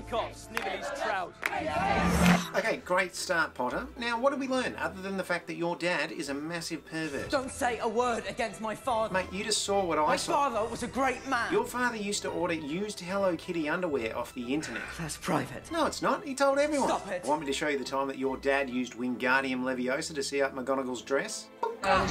Take off trousers. Okay, great start, Potter. Now, what did we learn other than the fact that your dad is a massive pervert? Don't say a word against my father. Mate, you just saw what I my saw. father was a great man. Your father used to order used Hello Kitty underwear off the internet. That's private. No, it's not. He told everyone. Stop it. Want me to show you the time that your dad used Wingardium Leviosa to see up McGonagall's dress? Uh,